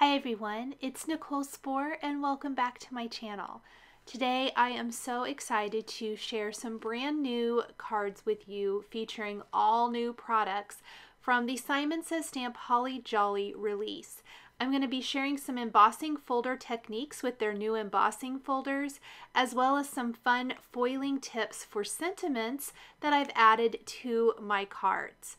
Hi everyone, it's Nichol Spohr and welcome back to my channel. Today I am so excited to share some brand new cards with you featuring all new products from the Simon Says Stamp Holly Jolly release. I'm going to be sharing some embossing folder techniques with their new embossing folders, as well as some fun foiling tips for sentiments that I've added to my cards.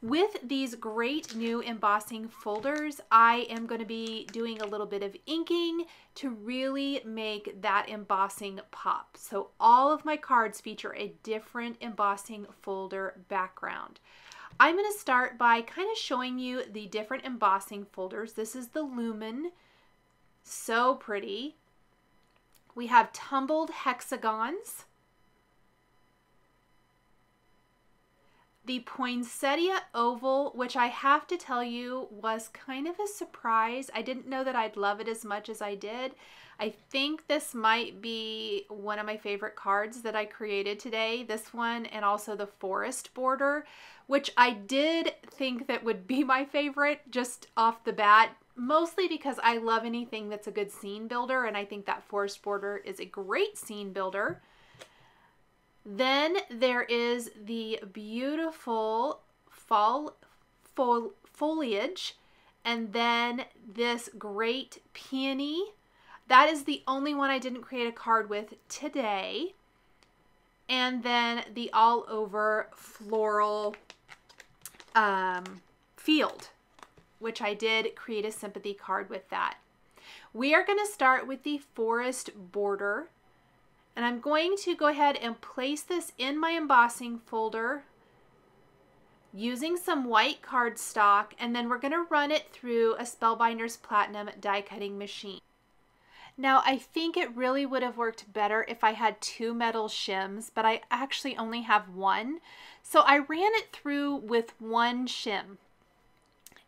With these great new embossing folders, I am going to be doing a little bit of inking to really make that embossing pop. So all of my cards feature a different embossing folder background. I'm going to start by kind of showing you the different embossing folders. This is the Lumen. So pretty. We have tumbled hexagons. The poinsettia oval, which I have to tell you was kind of a surprise. I didn't know that I'd love it as much as I did. I think this might be one of my favorite cards that I created today. This one and also the forest border, which I did think that would be my favorite just off the bat, mostly because I love anything that's a good scene builder and I think that forest border is a great scene builder. Then there is the beautiful fall fo foliage and then this great peony. That is the only one I didn't create a card with today. And then the all over floral um, field, which I did create a sympathy card with that. We are going to start with the forest border and I'm going to go ahead and place this in my embossing folder using some white cardstock and then we're going to run it through a Spellbinders Platinum die cutting machine. Now I think it really would have worked better if I had two metal shims, but I actually only have one. So I ran it through with one shim.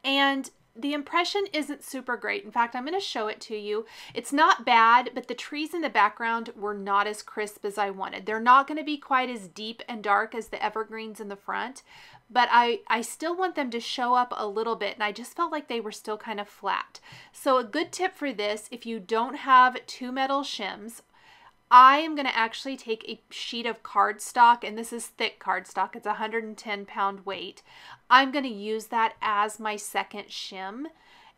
And the impression isn't super great. In fact, I'm going to show it to you. It's not bad, but the trees in the background were not as crisp as I wanted. They're not going to be quite as deep and dark as the evergreens in the front, but I, I still want them to show up a little bit, and I just felt like they were still kind of flat. So a good tip for this, if you don't have two metal shims, I am going to actually take a sheet of cardstock, and this is thick cardstock. It's 110 pound weight. I'm going to use that as my second shim.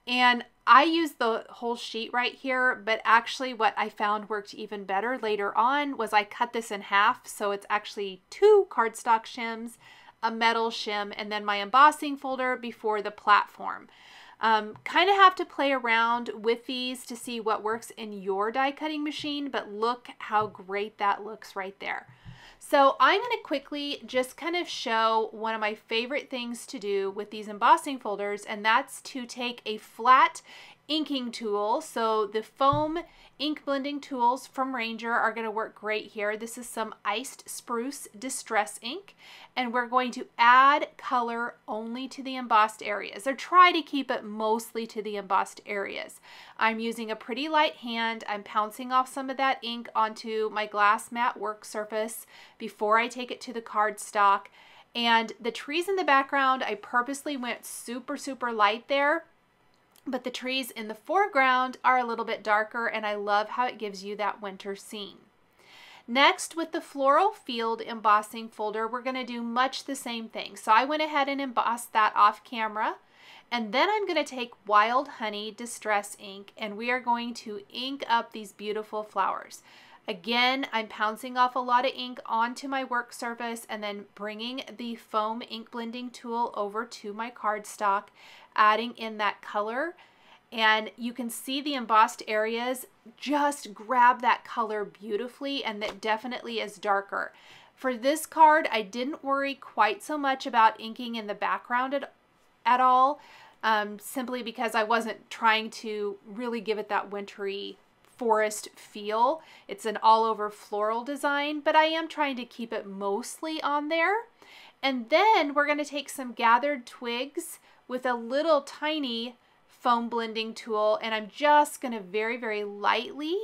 And I used the whole sheet right here, but actually what I found worked even better later on was I cut this in half. So it's actually two cardstock shims, a metal shim, and then my embossing folder before the platform. Um, kind of have to play around with these to see what works in your die cutting machine, but look how great that looks right there. So I'm going to quickly just kind of show one of my favorite things to do with these embossing folders, and that's to take a flat inking tool. So the foam ink blending tools from Ranger are going to work great here. This is some iced spruce distress ink and we're going to add color only to the embossed areas or try to keep it mostly to the embossed areas. I'm using a pretty light hand. I'm pouncing off some of that ink onto my glass matte work surface before I take it to the cardstock. And the trees in the background, I purposely went super, super light there but the trees in the foreground are a little bit darker and I love how it gives you that winter scene. Next, with the Floral Field embossing folder, we're going to do much the same thing. So I went ahead and embossed that off camera. And then I'm going to take Wild Honey Distress Ink and we are going to ink up these beautiful flowers. Again, I'm pouncing off a lot of ink onto my work surface and then bringing the foam ink blending tool over to my cardstock, adding in that color. And you can see the embossed areas just grab that color beautifully and that definitely is darker. For this card, I didn't worry quite so much about inking in the background at, at all, um, simply because I wasn't trying to really give it that wintry forest feel. It's an all over floral design, but I am trying to keep it mostly on there. And then we're going to take some gathered twigs with a little tiny foam blending tool and I'm just going to very, very lightly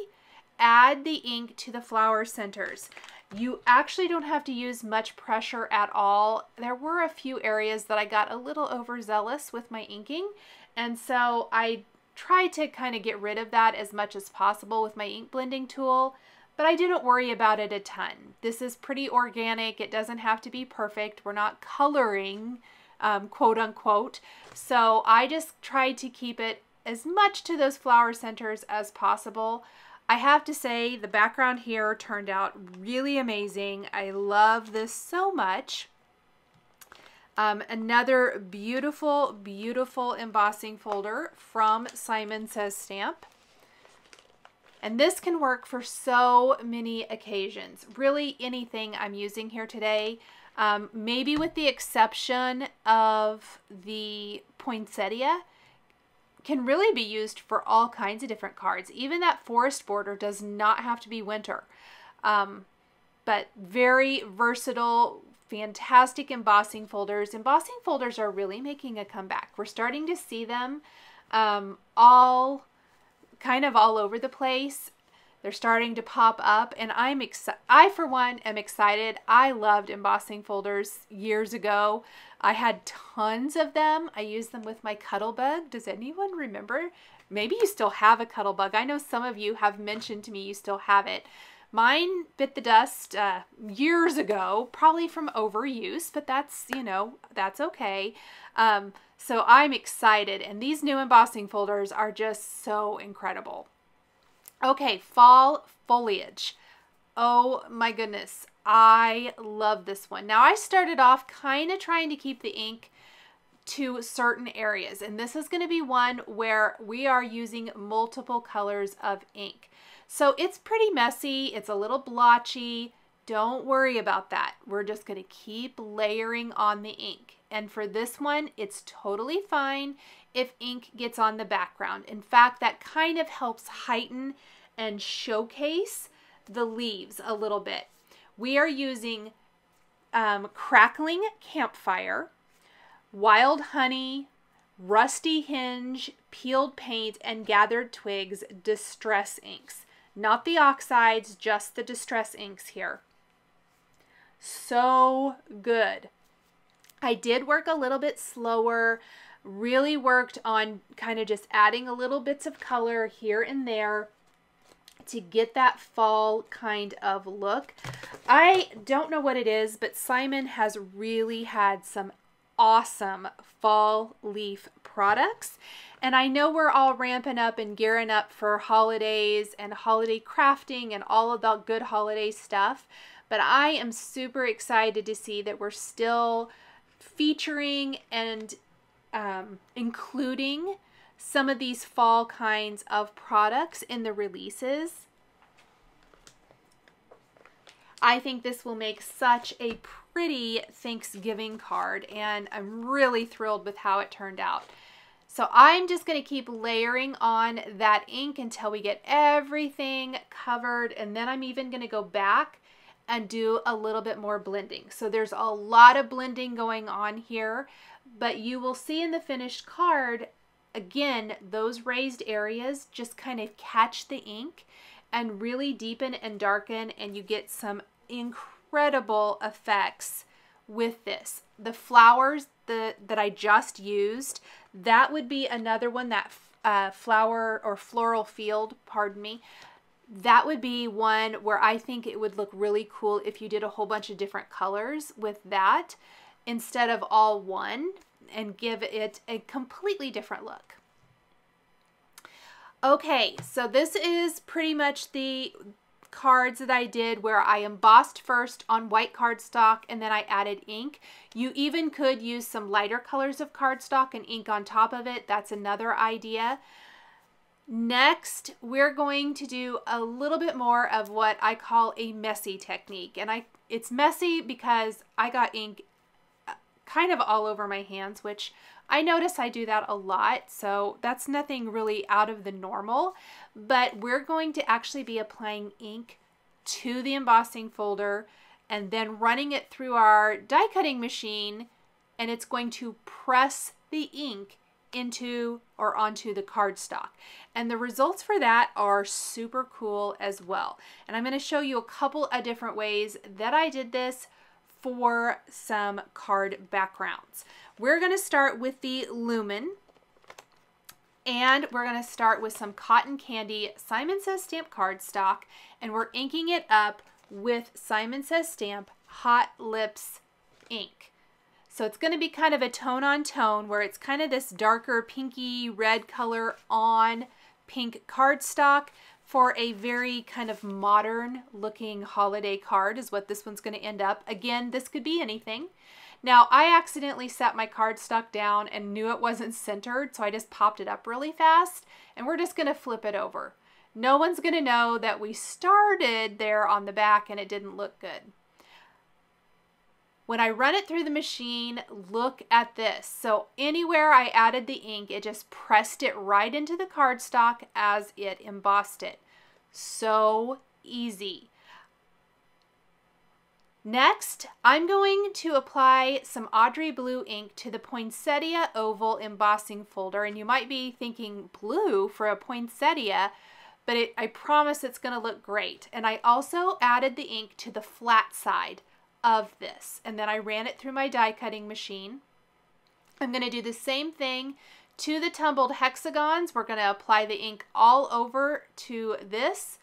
add the ink to the flower centers. You actually don't have to use much pressure at all. There were a few areas that I got a little overzealous with my inking and so I tried to kind of get rid of that as much as possible with my ink blending tool, but I didn't worry about it a ton. This is pretty organic. It doesn't have to be perfect. We're not coloring, um, quote unquote. So I just tried to keep it as much to those flower centers as possible. I have to say the background here turned out really amazing. I love this so much. Um, another beautiful, beautiful embossing folder from Simon Says Stamp. And this can work for so many occasions. Really anything I'm using here today. Um, maybe with the exception of the poinsettia can really be used for all kinds of different cards. Even that forest border does not have to be winter. Um, but very versatile, fantastic embossing folders. Embossing folders are really making a comeback. We're starting to see them um, all kind of all over the place. They're starting to pop up and I'm excited. I, for one, am excited. I loved embossing folders years ago. I had tons of them. I used them with my Cuttlebug. Does anyone remember? Maybe you still have a Cuttlebug. I know some of you have mentioned to me you still have it. Mine bit the dust uh, years ago, probably from overuse, but that's, you know, that's okay. Um, so I'm excited, and these new embossing folders are just so incredible. Okay, fall foliage. Oh my goodness, I love this one. Now I started off kind of trying to keep the ink to certain areas, and this is going to be one where we are using multiple colors of ink. So it's pretty messy. It's a little blotchy. Don't worry about that. We're just going to keep layering on the ink. And for this one, it's totally fine if ink gets on the background. In fact, that kind of helps heighten and showcase the leaves a little bit. We are using um, Crackling Campfire, Wild Honey, Rusty Hinge, Peeled Paint, and Gathered Twigs Distress Inks. Not the oxides, just the distress inks here. So good. I did work a little bit slower, really worked on kind of just adding a little bits of color here and there to get that fall kind of look. I don't know what it is, but Simon has really had some awesome fall leaf products. And I know we're all ramping up and gearing up for holidays and holiday crafting and all of that good holiday stuff. But I am super excited to see that we're still featuring and um, including some of these fall kinds of products in the releases. I think this will make such a pretty Thanksgiving card and I'm really thrilled with how it turned out. So I'm just going to keep layering on that ink until we get everything covered. And then I'm even going to go back and do a little bit more blending. So there's a lot of blending going on here, but you will see in the finished card, again, those raised areas just kind of catch the ink and really deepen and darken and you get some incredible effects with this. The flowers the, that I just used, that would be another one, that uh, flower or floral field, pardon me. That would be one where I think it would look really cool if you did a whole bunch of different colors with that instead of all one and give it a completely different look. Okay, so this is pretty much the cards that I did where I embossed first on white cardstock and then I added ink. You even could use some lighter colors of cardstock and ink on top of it. That's another idea. Next, we're going to do a little bit more of what I call a messy technique. And I it's messy because I got ink kind of all over my hands, which I notice I do that a lot, so that's nothing really out of the normal, but we're going to actually be applying ink to the embossing folder and then running it through our die cutting machine and it's going to press the ink into or onto the cardstock. And the results for that are super cool as well. And I'm going to show you a couple of different ways that I did this for some card backgrounds. We're going to start with the Lumen. And we're going to start with some Cotton Candy Simon Says Stamp cardstock, and we're inking it up with Simon Says Stamp Hot Lips ink. So it's going to be kind of a tone on tone where it's kind of this darker pinky red color on pink cardstock for a very kind of modern looking holiday card is what this one's going to end up. Again, this could be anything. Now, I accidentally set my cardstock down and knew it wasn't centered, so I just popped it up really fast, and we're just going to flip it over. No one's going to know that we started there on the back and it didn't look good. When I run it through the machine, look at this. So anywhere I added the ink, it just pressed it right into the cardstock as it embossed it. So easy. Next, I'm going to apply some Audrey Blue ink to the Poinsettia Oval embossing folder. And you might be thinking blue for a poinsettia, but it, I promise it's going to look great. And I also added the ink to the flat side of this. And then I ran it through my die cutting machine. I'm going to do the same thing to the tumbled hexagons. We're going to apply the ink all over to this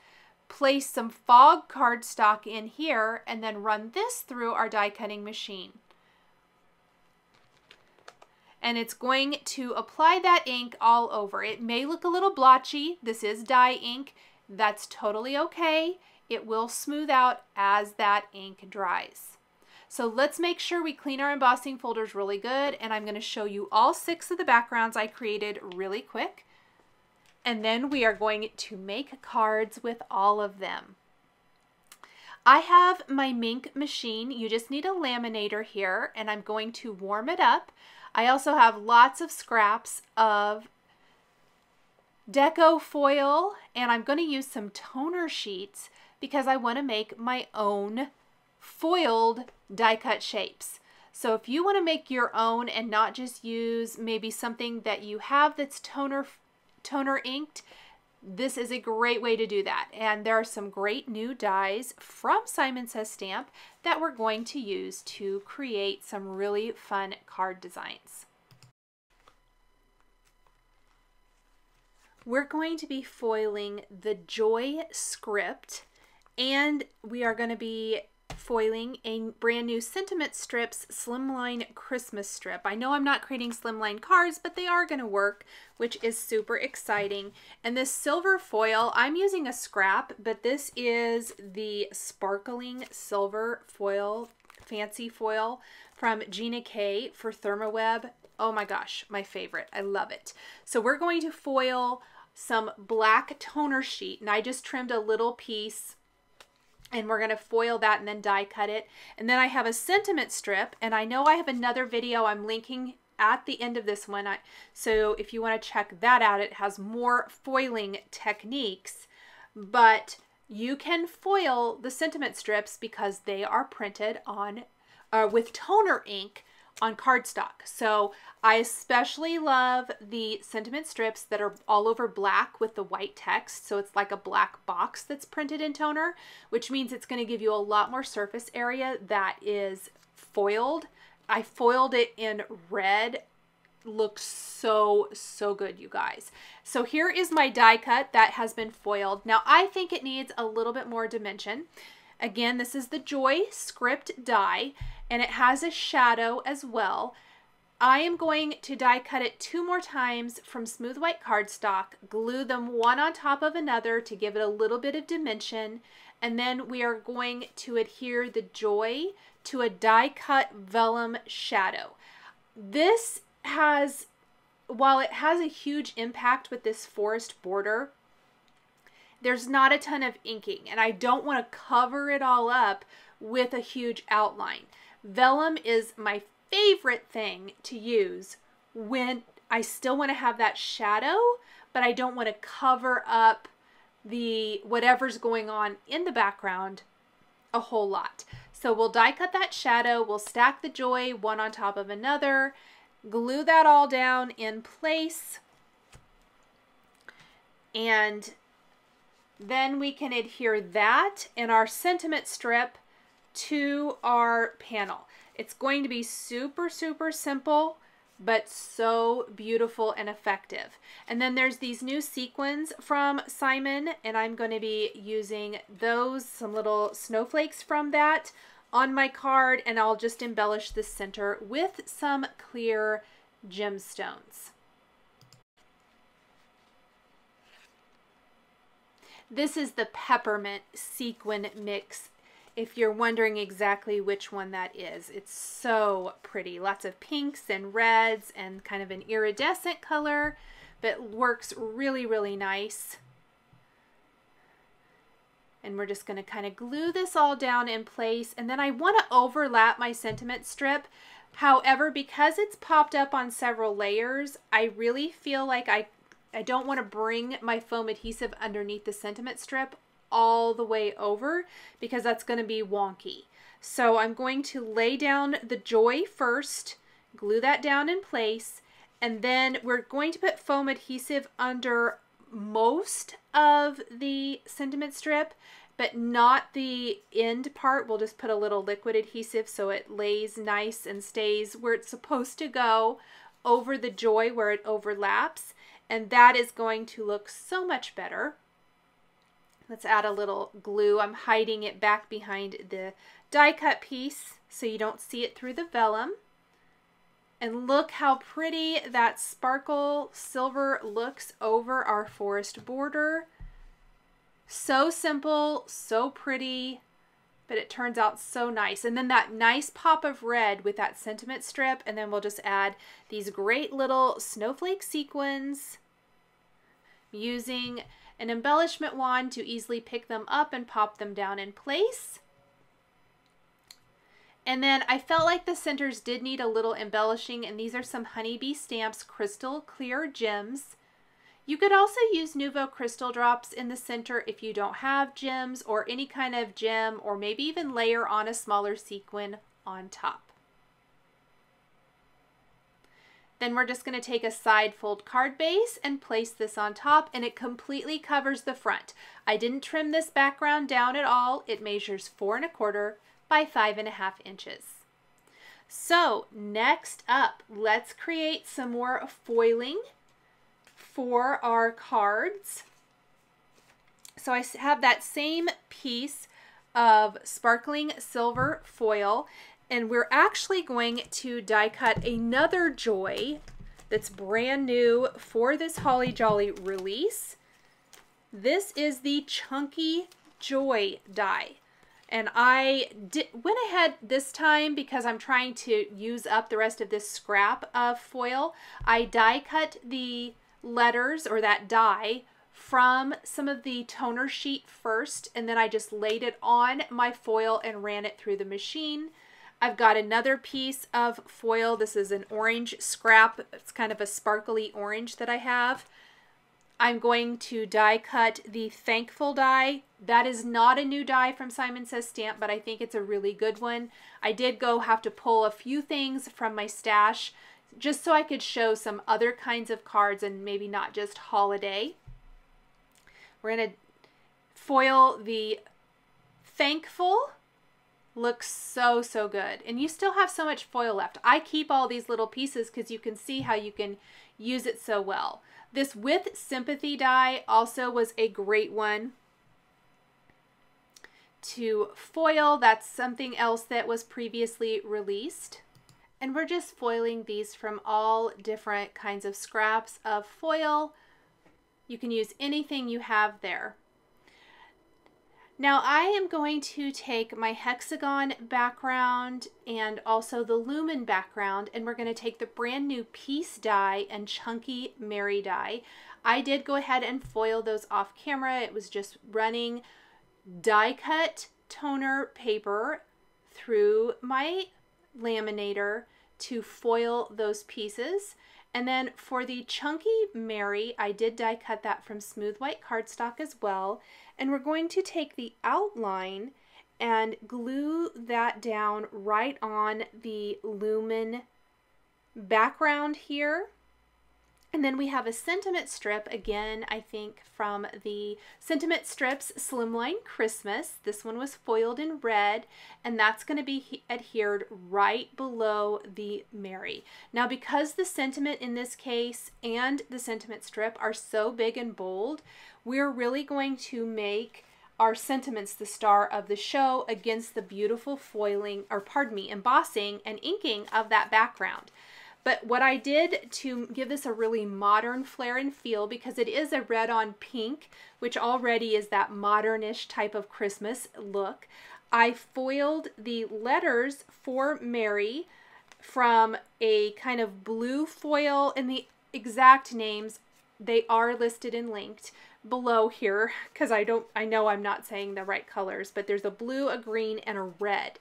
place some fog cardstock in here, and then run this through our die cutting machine. And it's going to apply that ink all over. It may look a little blotchy. This is dye ink. That's totally okay. It will smooth out as that ink dries. So let's make sure we clean our embossing folders really good. And I'm going to show you all six of the backgrounds I created really quick and then we are going to make cards with all of them. I have my Minc machine. You just need a laminator here, and I'm going to warm it up. I also have lots of scraps of deco foil, and I'm going to use some toner sheets because I want to make my own foiled die cut shapes. So if you want to make your own and not just use maybe something that you have that's toner toner inked, this is a great way to do that. And there are some great new dies from Simon Says Stamp that we're going to use to create some really fun card designs. We're going to be foiling the Joy script and we are going to be foiling a brand new Sentiment Strips Slimline Christmas strip. I know I'm not creating slimline cards, but they are going to work, which is super exciting. And this silver foil, I'm using a scrap, but this is the sparkling silver foil, fancy foil from Gina K for Thermoweb. Oh my gosh, my favorite. I love it. So we're going to foil some black toner sheet, and I just trimmed a little piece and we're going to foil that and then die cut it. And then I have a sentiment strip, and I know I have another video I'm linking at the end of this one. I, so if you want to check that out, it has more foiling techniques, but you can foil the sentiment strips because they are printed on uh, with toner ink on cardstock. So I especially love the sentiment strips that are all over black with the white text. So it's like a black box that's printed in toner, which means it's going to give you a lot more surface area that is foiled. I foiled it in red looks so so good you guys so here is my die cut that has been foiled now I think it needs a little bit more dimension again this is the Joy script die and it has a shadow as well. I am going to die cut it two more times from smooth white cardstock, glue them one on top of another to give it a little bit of dimension, and then we are going to adhere the joy to a die cut vellum shadow. This has, while it has a huge impact with this forest border, there's not a ton of inking, and I don't want to cover it all up with a huge outline. Vellum is my favorite thing to use when I still want to have that shadow, but I don't want to cover up the whatever's going on in the background a whole lot. So we'll die cut that shadow, we'll stack the joy one on top of another, glue that all down in place, and then we can adhere that in our sentiment strip to our panel. It's going to be super, super simple, but so beautiful and effective. And then there's these new sequins from Simon, and I'm going to be using those, some little snowflakes from that on my card, and I'll just embellish the center with some clear gemstones. This is the peppermint sequin mix if you're wondering exactly which one that is. It's so pretty. Lots of pinks and reds and kind of an iridescent color, but works really, really nice. And we're just going to kind of glue this all down in place. And then I want to overlap my sentiment strip. However, because it's popped up on several layers, I really feel like I, I don't want to bring my foam adhesive underneath the sentiment strip all the way over because that's going to be wonky. So I'm going to lay down the Joy first, glue that down in place, and then we're going to put foam adhesive under most of the sentiment strip, but not the end part. We'll just put a little liquid adhesive so it lays nice and stays where it's supposed to go over the Joy where it overlaps. And that is going to look so much better. Let's add a little glue. I'm hiding it back behind the die cut piece so you don't see it through the vellum. And look how pretty that sparkle silver looks over our forest border. So simple, so pretty, but it turns out so nice. And then that nice pop of red with that sentiment strip, and then we'll just add these great little snowflake sequins using an embellishment wand to easily pick them up and pop them down in place. And then I felt like the centers did need a little embellishing and these are some Honeybee Stamps Crystal Clear Gems. You could also use Nuvo Crystal Drops in the center if you don't have gems or any kind of gem or maybe even layer on a smaller sequin on top. Then we're just going to take a side fold card base and place this on top and it completely covers the front. I didn't trim this background down at all. It measures four and a quarter by five and a half inches. So next up, let's create some more foiling for our cards. So I have that same piece of sparkling silver foil and we're actually going to die cut another Joy that's brand new for this Holly Jolly release. This is the Chunky Joy die. And I did, went ahead this time because I'm trying to use up the rest of this scrap of foil. I die cut the letters or that die from some of the toner sheet first and then I just laid it on my foil and ran it through the machine. I've got another piece of foil. This is an orange scrap. It's kind of a sparkly orange that I have. I'm going to die cut the Thankful die. That is not a new die from Simon Says Stamp, but I think it's a really good one. I did go have to pull a few things from my stash just so I could show some other kinds of cards and maybe not just holiday. We're going to foil the Thankful looks so, so good. And you still have so much foil left. I keep all these little pieces because you can see how you can use it so well. This with sympathy die also was a great one to foil. That's something else that was previously released. And we're just foiling these from all different kinds of scraps of foil. You can use anything you have there. Now I am going to take my hexagon background and also the lumen background and we're going to take the brand new Peace die and Chunky Merry die. I did go ahead and foil those off camera. It was just running die cut toner paper through my laminator to foil those pieces. And then for the Chunky Merry, I did die cut that from smooth white cardstock as well. And we're going to take the outline and glue that down right on the lumen background here. And then we have a sentiment strip, again, I think from the Sentiment Strips Slimline Christmas. This one was foiled in red, and that's going to be adhered right below the Merry. Now, because the sentiment in this case and the sentiment strip are so big and bold, we're really going to make our sentiments the star of the show against the beautiful foiling, or pardon me, embossing and inking of that background. But what I did to give this a really modern flair and feel, because it is a red on pink, which already is that modernish type of Christmas look, I foiled the letters for Merry from a kind of blue foil and the exact names they are listed and linked below here because I don't I know I'm not saying the right colors but there's a blue a green and a red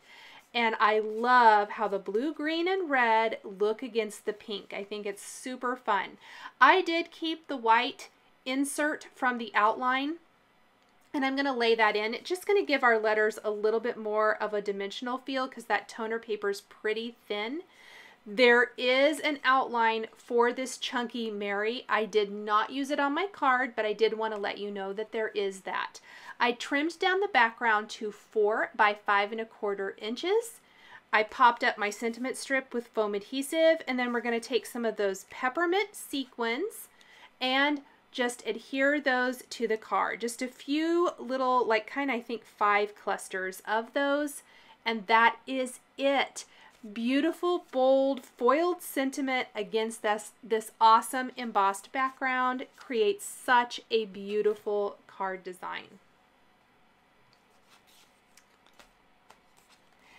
and I love how the blue, green, and red look against the pink. I think it's super fun. I did keep the white insert from the outline and I'm going to lay that in. It's just going to give our letters a little bit more of a dimensional feel because that toner paper is pretty thin. There is an outline for this chunky Merry. I did not use it on my card, but I did want to let you know that there is that. I trimmed down the background to four by five and a quarter inches. I popped up my sentiment strip with foam adhesive, and then we're going to take some of those peppermint sequins and just adhere those to the card. Just a few little, like kind of, I think, five clusters of those, and that is it beautiful, bold, foiled sentiment against this, this awesome embossed background creates such a beautiful card design.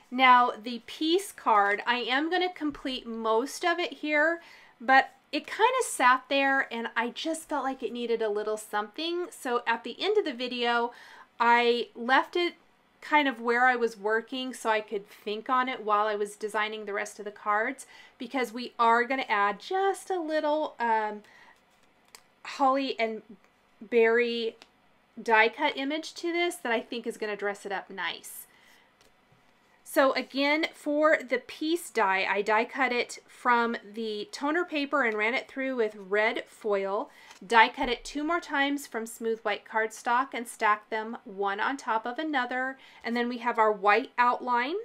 Now, the peace card, I am going to complete most of it here, but it kind of sat there and I just felt like it needed a little something. So at the end of the video, I left it kind of where I was working so I could think on it while I was designing the rest of the cards because we are going to add just a little um, holly and berry die cut image to this that I think is going to dress it up nice. So again, for the peace die, I die cut it from the toner paper and ran it through with red foil. Die cut it two more times from smooth white cardstock and stack them one on top of another. And then we have our white outline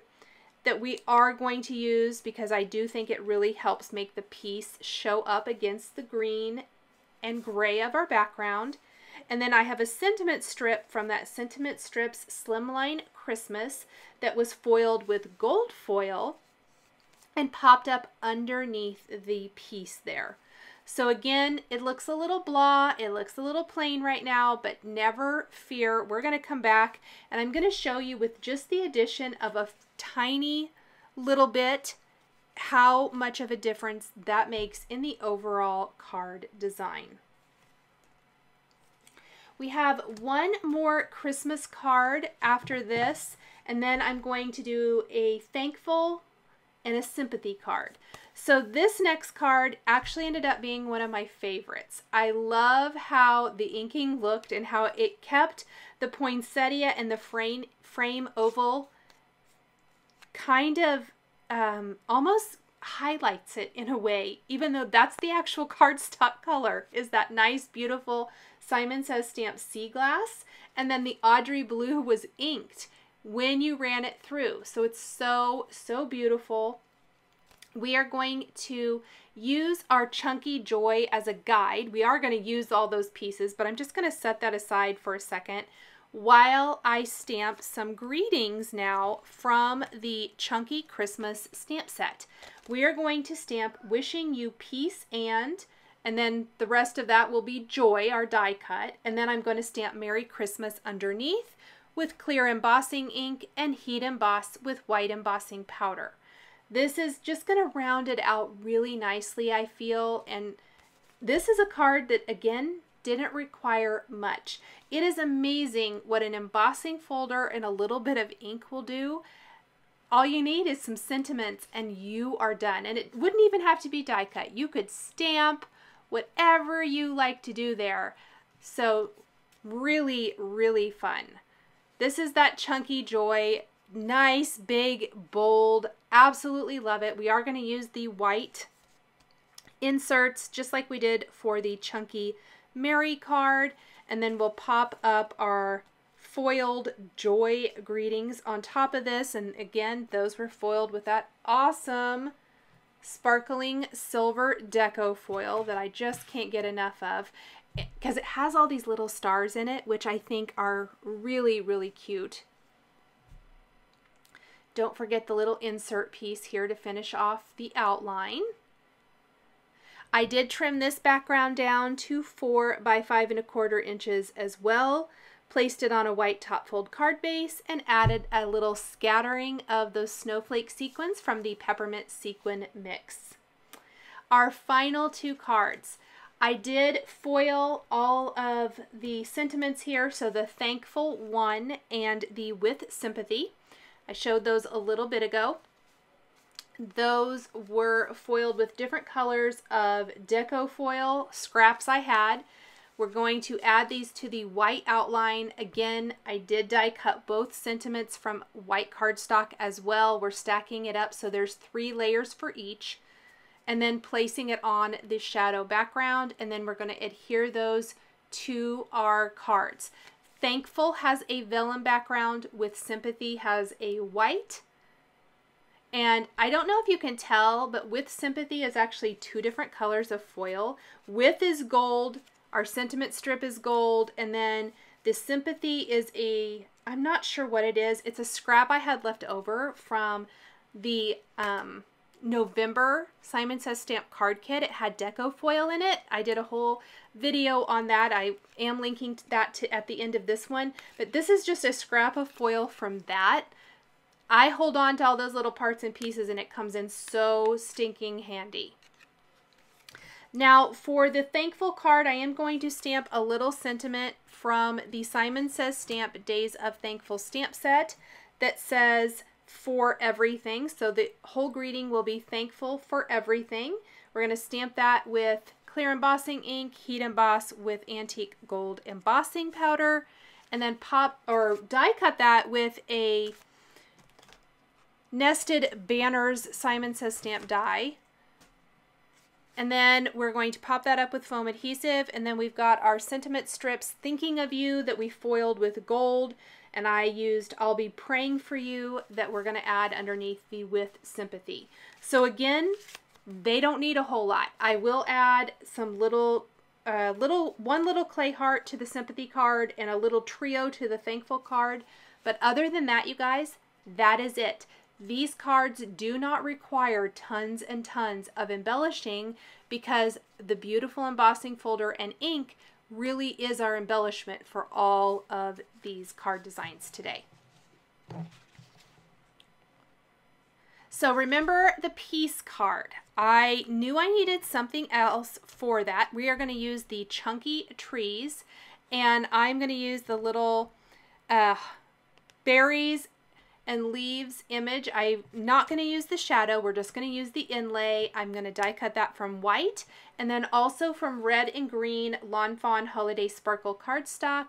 that we are going to use because I do think it really helps make the peace show up against the green and gray of our background. And then I have a sentiment strip from that Sentiment Strips Slimline Christmas that was foiled with gold foil and popped up underneath the peace there. So again, it looks a little blah, it looks a little plain right now, but never fear. We're going to come back and I'm going to show you with just the addition of a tiny little bit how much of a difference that makes in the overall card design. We have one more Christmas card after this, and then I'm going to do a thankful and a sympathy card. So this next card actually ended up being one of my favorites. I love how the inking looked and how it kept the poinsettia and the frame, frame oval kind of um, almost highlights it in a way, even though that's the actual cardstock color, is that nice, beautiful Simon Says stamped sea glass, and then the Audrey blue was inked when you ran it through. So it's so, so beautiful. We are going to use our Chunky Joy as a guide. We are going to use all those pieces, but I'm just going to set that aside for a second while I stamp some greetings now from the Chunky Christmas stamp set. We are going to stamp wishing you peace and and then the rest of that will be Joy, our die cut. And then I'm going to stamp Merry Christmas underneath with clear embossing ink and heat emboss with white embossing powder. This is just going to round it out really nicely, I feel. And this is a card that, again, didn't require much. It is amazing what an embossing folder and a little bit of ink will do. All you need is some sentiments and you are done. And it wouldn't even have to be die cut. You could stamp, whatever you like to do there. So really, really fun. This is that Chunky Joy. Nice, big, bold. Absolutely love it. We are going to use the white inserts just like we did for the Chunky Merry card. And then we'll pop up our foiled joy greetings on top of this. And again, those were foiled with that awesome sparkling silver deco foil that I just can't get enough of eh, because it has all these little stars in it, which I think are really, really cute. Don't forget the little insert piece here to finish off the outline. I did trim this background down to four by five and a quarter inches as well, placed it on a white top fold card base, and added a little scattering of those snowflake sequins from the peppermint sequin mix. Our final two cards. I did foil all of the sentiments here, so the thankful one and the with sympathy. I showed those a little bit ago. Those were foiled with different colors of deco foil scraps I had. We're going to add these to the white outline. Again, I did die cut both sentiments from white cardstock as well. We're stacking it up so there's three layers for each and then placing it on the shadow background and then we're going to adhere those to our cards. Thankful has a vellum background with Sympathy has a white. And I don't know if you can tell, but with Sympathy is actually two different colors of foil. With is gold, our sentiment strip is gold, and then the Sympathy is a, I'm not sure what it is. It's a scrap I had left over from the um, November Simon Says Stamp card kit. It had deco foil in it. I did a whole video on that. I am linking to that to, at the end of this one. But this is just a scrap of foil from that. I hold on to all those little parts and pieces and it comes in so stinking handy. Now for the thankful card, I am going to stamp a little sentiment from the Simon Says Stamp Days of Thankful stamp set that says, for everything. So the whole greeting will be thankful for everything. We're going to stamp that with clear embossing ink, heat emboss with antique gold embossing powder, and then pop or die cut that with a nested banners Simon Says Stamp die. And then we're going to pop that up with foam adhesive. And then we've got our sentiment strips, Thinking of You, that we foiled with gold and I used I'll be praying for you that we're going to add underneath the with sympathy. So again, they don't need a whole lot. I will add some little uh, little one little clay heart to the sympathy card and a little trio to the thankful card. But other than that, you guys, that is it. These cards do not require tons and tons of embellishing because the beautiful embossing folder and ink really is our embellishment for all of these card designs today. So remember the peace card. I knew I needed something else for that. We are going to use the chunky trees and I'm going to use the little uh, berries and leaves image. I'm not going to use the shadow. We're just going to use the inlay. I'm going to die cut that from white and then also from red and green Lawn Fawn Holiday Sparkle cardstock.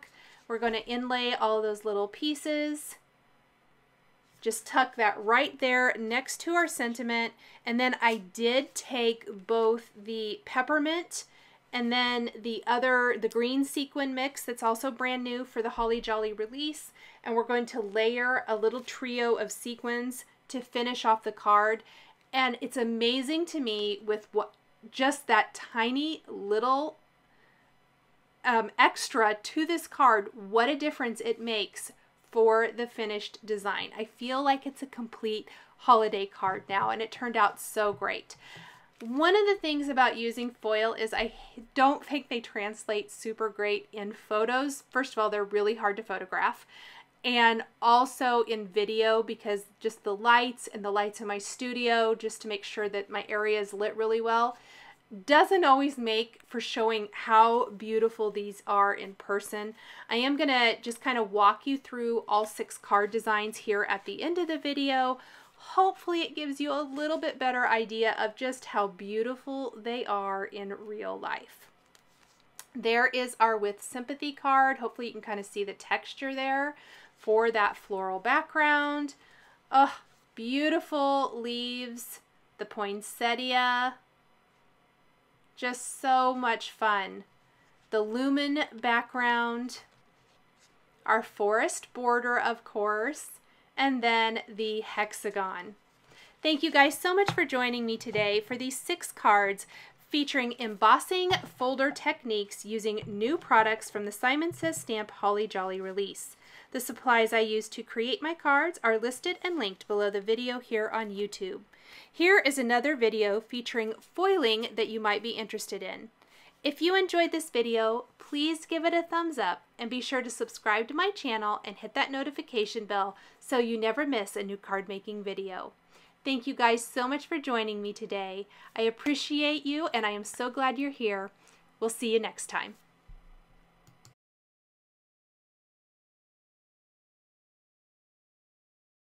We're going to inlay all those little pieces. Just tuck that right there next to our sentiment. And then I did take both the peppermint and then the other, the green sequin mix that's also brand new for the Holly Jolly release. And we're going to layer a little trio of sequins to finish off the card. And it's amazing to me with what just that tiny little um, extra to this card, what a difference it makes for the finished design. I feel like it's a complete holiday card now and it turned out so great. One of the things about using foil is I don't think they translate super great in photos. First of all, they're really hard to photograph. And also in video because just the lights and the lights in my studio, just to make sure that my area is lit really well, doesn't always make for showing how beautiful these are in person. I am going to just kind of walk you through all six card designs here at the end of the video hopefully it gives you a little bit better idea of just how beautiful they are in real life. There is our With Sympathy card. Hopefully you can kind of see the texture there for that floral background. Oh, beautiful leaves, the poinsettia, Just so much fun. The lumen background, our forest border, of course, and then the hexagon. Thank you guys so much for joining me today for these six cards featuring embossing folder techniques using new products from the Simon Says Stamp Holly Jolly release. The supplies I used to create my cards are listed and linked below the video here on YouTube. Here is another video featuring foiling that you might be interested in. If you enjoyed this video, please give it a thumbs up and be sure to subscribe to my channel and hit that notification bell so you never miss a new card making video. Thank you guys so much for joining me today. I appreciate you and I am so glad you're here. We'll see you next time.